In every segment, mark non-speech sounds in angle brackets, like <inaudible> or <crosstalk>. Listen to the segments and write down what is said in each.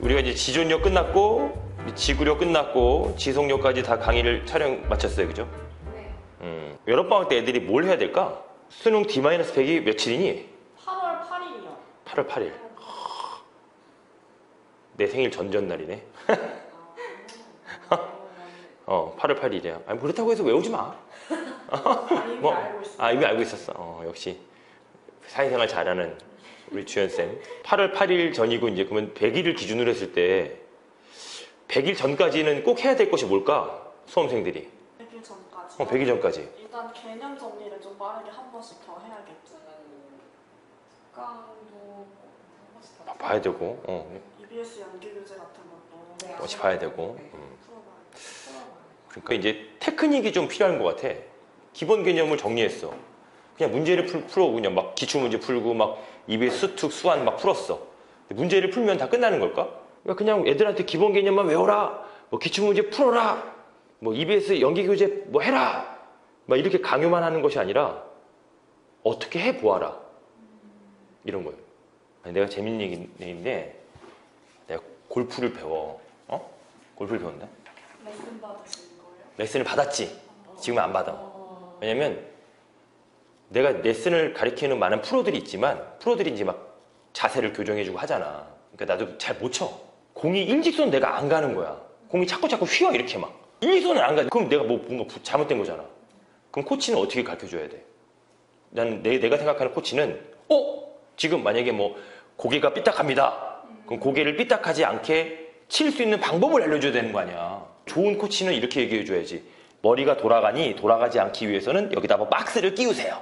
우리가 이제 지존력 끝났고 지구력 끝났고 지속력까지 다 강의를 촬영 마쳤어요, 그죠? 네. 음, 여름방학 때 애들이 뭘 해야 될까? 수능 D-100이 며칠이니? 8월 8일이요. 8월 8일. 내 생일 전전날이네. <laughs> 어, 8월 8일이야. 아니, 그렇다고 해서 외우지 마. <laughs> 이미 뭐, 알고. 아, 이미 알고 있었어. 어, 역시. 사회생활 잘하는 우리 주연쌤. 8월 8일 전이고, 이제 그러면 100일을 기준으로 했을 때, 100일 전까지는 꼭 해야 될 것이 뭘까? 수험생들이. 100일 전까지. 어, 100일 전까지. 일단 개념 정리를 좀 빠르게 한 번씩 더 해야겠죠. 국강도 한 번씩 더 봐야 되고, 어, EBS 연기 교재 같은 것도 네. 어시 봐야 되고. 네. 음. 풀어봐요. 그러니까 이제 테크닉이 좀 필요한 것 같아. 기본 개념을 정리했어. 그냥 문제를 풀, 풀어 그냥 막 기출 문제 풀고 막 EBS 수특 수완 막 풀었어. 문제를 풀면 다 끝나는 걸까? 그러니까 그냥 애들한테 기본 개념만 외워라. 뭐 기출 문제 풀어라. 뭐 EBS 연기 교재 뭐 해라. 막 이렇게 강요만 하는 것이 아니라 어떻게 해 보아라. 이런 거예요. 내가 재밌는 얘기인데 내가 골프를 배워. 어? 골프를 배운다. 레슨 받으시는 거예요? 레슨을 받았지. 지금은 안 받아. 어, 왜냐면 내가 레슨을 가리키는 많은 프로들이 있지만 프로들이 이제 막 자세를 교정해주고 하잖아. 그러니까 나도 잘 못 쳐. 공이 일직선 내가 안 가는 거야. 공이 자꾸 자꾸 휘어 이렇게 막. 일직선을 안 가. 그럼 내가 뭐 뭔가 부- 잘못된 거잖아. 그럼 코치는 어떻게 가르쳐줘야 돼? 나는 내, 내가 생각하는 코치는 어 지금 만약에 뭐 고개가 삐딱합니다. 그럼 고개를 삐딱하지 않게 칠 수 있는 방법을 알려줘야 되는 거 아니야. 좋은 코치는 이렇게 얘기해줘야지. 머리가 돌아가니 돌아가지 않기 위해서는 여기다 뭐 박스를 끼우세요.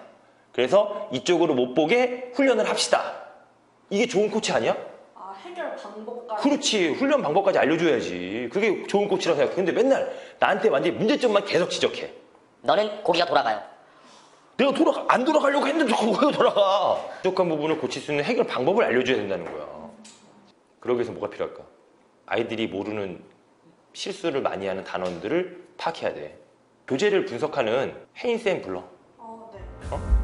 그래서 이쪽으로 못 보게 훈련을 합시다. 이게 좋은 코치 아니야? 아 해결 방법까지. 그렇지. 훈련 방법까지 알려줘야지. 그게 좋은 코치라고 생각해. 근데 맨날 나한테 완전히 문제점만 계속 지적해. 너는 고기가 돌아가요. 내가 돌아가, 안 돌아가려고 했는데 <laughs> 자꾸 왜 돌아가? 부족한 부분을 고칠 수 있는 해결 방법을 알려줘야 된다는 거야. 그러기 위해서 뭐가 필요할까? 아이들이 모르는 실수를 많이 하는 단원들을 파악해야 돼. 교재를 분석하는 혜인쌤 불러. 어, 네. 너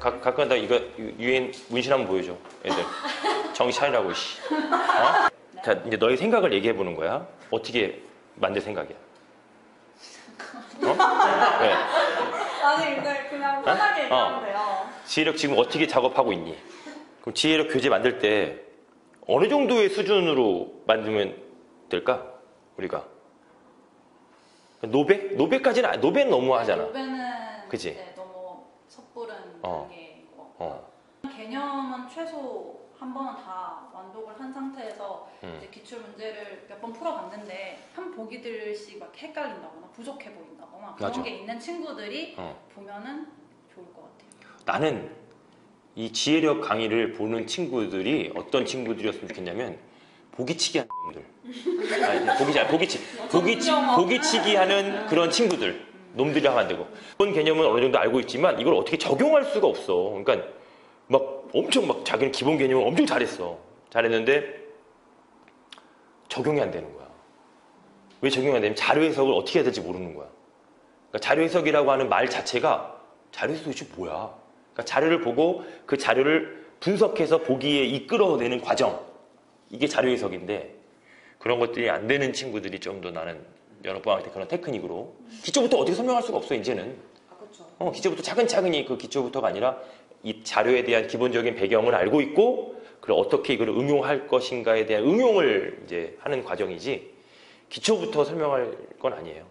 가, 가끔 다 이거 유엔 문신 한번 보여줘. 애들. 정신 차리라고, 씨. 어? 자, 이제 너의 생각을 얘기해 보는 거야. 어떻게 만들 생각이야? 어? 왜? 아니 근데 그냥 편하게 어? 얘기하면 돼요. 지혜력 지금 어떻게 작업하고 있니? 그럼 지혜력 교재 만들 때 어느 정도의 수준으로 만들면 될까? 우리가 노베? 노베까지는 안- 노베는 너무 하잖아. 노베는 그치? 네, 어. 같고 어, 개념은 최소 한 번은 다 완독을 한 상태에서 음. 이제 기출 문제를 몇 번 풀어봤는데 한 보기 들씩 막 헷갈린다거나 부족해 보인다거나 그런 맞아. 게 있는 친구들이 어. 보면은 좋을 것 같아요. 나는 이 지혜력 강의를 보는 친구들이 어떤 친구들이었으면 좋겠냐면 보기치기 하는 놈들. <laughs> 아니, 보기 잘 보기치 보기치 보기치기 하는 그런 친구들. 놈들이 하면 안 되고. 그런 개념은 어느 정도 알고 있지만 이걸 어떻게 적용할 수가 없어. 그러니까 막 엄청 막 자기는 기본 개념을 엄청 잘했어. 잘했는데 적용이 안 되는 거야. 왜 적용이 안 되냐면 자료 해석을 어떻게 해야 될지 모르는 거야. 그러니까 자료 해석이라고 하는 말 자체가 자료 해석이 도대체 뭐야? 그러니까 자료를 보고 그 자료를 분석해서 보기에 이끌어내는 과정. 이게 자료 해석인데 그런 것들이 안 되는 친구들이 좀 더 나는 연합방학 때 그런 테크닉으로 기초부터 어떻게 설명할 수가 없어 이제는 아 그렇죠. 어, 기초부터 차근차근히 그 기초부터가 아니라 이 자료에 대한 기본적인 배경을 알고 있고 그걸 어떻게 이걸 응용할 것인가에 대한 응용을 이제 하는 과정이지 기초부터 설명할 건 아니에요.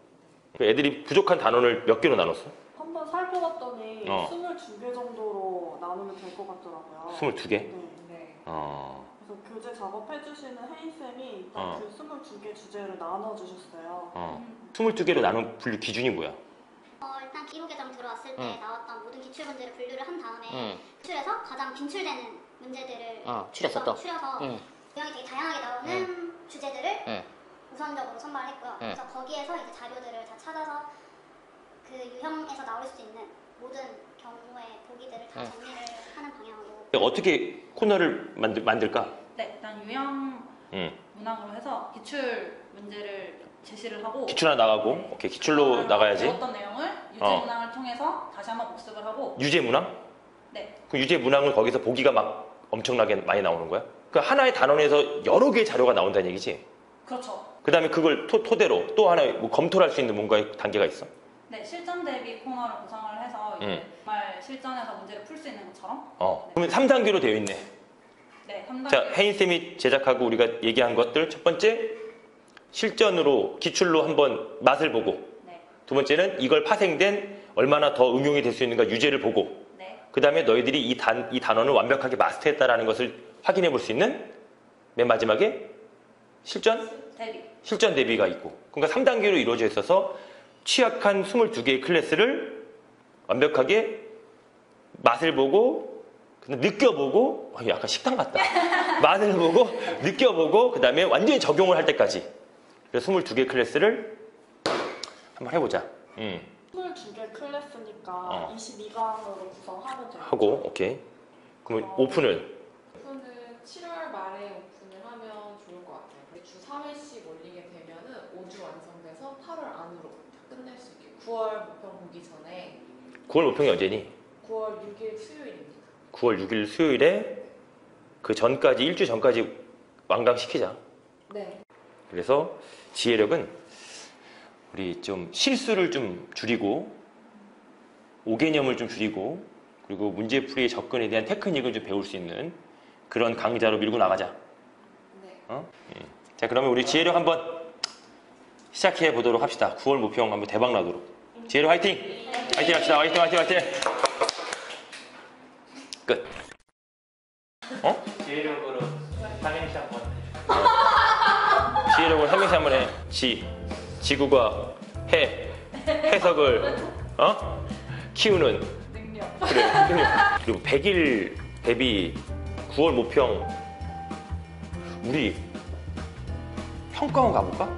그 애들이 부족한 단원을 몇 개로 나눴어? 한번 살펴봤더니 어. 22개 정도로 나누면 될 것 같더라고요. 22개? 네. 네. 어, 그래서 교재 작업해주시는 혜인쌤이 일단 어. 그 22개 주제를 나눠주셨어요. 어. 22개로 나눈 분류 기준이 뭐야? 어, 일단 기록 계정 들어왔을 때 응. 나왔던 모든 기출 문제를 분류를 한 다음에 응. 기출에서 가장 빈출되는 문제들을 어, 추렸어 또. 추려서 응. 유형이 되게 다양하게 나오는 주제들을 응. 우선적으로 선발했고요. 응. 그래서 거기에서 이제 자료들을 다 찾아서 그 유형에서 나올 수 있는 모든 경우의 보기들을 다 응. 정리를 하는 방향으로 어떻게 코너를 만들, 만들까? 네, 응. 문항으로 해서 기출 문제를 제시를 하고 기출 하나 나가고, 오케이, 기출로 나가야지. 배웠던 내용을 유제 어. 문항을 통해서 다시 한번 복습을 하고 유제 문항? 네. 그 유제 문항을 거기서 보기가 막 엄청나게 많이 나오는 거야? 그 하나의 단원에서 여러 개의 자료가 나온다는 얘기지. 그렇죠. 그 다음에 그걸 토, 토대로 또 하나 뭐 검토를 할 수 있는 뭔가의 단계가 있어. 네, 실전 대비 코너를 구성을 해서 이제 음. 정말 실전에서 문제를 풀 수 있는 것처럼 어. 그러면 3단계로 되어 있네. 네, 3단계 자, 혜인쌤이 제작하고 우리가 얘기한 것들. 첫 번째 실전으로 기출로 한번 맛을 보고. 네, 두 번째는 이걸 파생된 얼마나 더 응용이 될 수 있는가 유제를 보고. 네, 그 다음에 너희들이 이, 단, 이 단원을 완벽하게 마스터했다라는 것을 확인해 볼 수 있는 맨 마지막에 실전? 대비. 실전 대비가 있고. 그러니까 3단계로 이루어져 있어서 취약한 22개의 클래스를 완벽하게 맛을 보고 그다음에 느껴보고 어, 약간 식당 같다 맛을 보고 느껴보고 그 다음에 완전히 적용을 할 때까지 그래서 22개 클래스를 한번 해보자 음, 22개 클래스니까 어. 22강으로 구성하면 돼요. 하고 오케이 그러면 오픈을 오픈은 7월 말에 오픈을 하면 좋을 것 같아요. 근데 주 3회씩 올리게 되면은 5주 완성돼서 8월 안으로 다 끝낼 수 있게 9월 목표 보기 전에 9월 모평이 언제니? 9월 6일 수요일입니다. 9월 6일 수요일에 그 전까지 일주 전까지 완강시키자 네. 그래서 지혜력은 우리 좀 실수를 좀 줄이고 오개념을 좀 줄이고 그리고 문제풀이의 접근에 대한 테크닉을 좀 배울 수 있는 그런 강좌로 밀고 나가자. 네. 자 그러면 우리 지혜력 한번 시작해 보도록 합시다. 9월 모평 한번 대박 나도록. 지혜력 화이팅! 화이팅 합시다. 화이팅 화이팅 화이팅! 끝. 어? 지혜력으로 삼행시 한번 <laughs> 지혜력으로 삼행시 한번 해. 지. 지구가 해. 해석을 어? 키우는 능력 그래. 그리고 100일 대비 9월 모평 우리 평가원 가볼까?